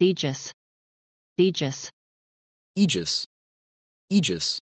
Aegis, Aegis, Aegis, Aegis.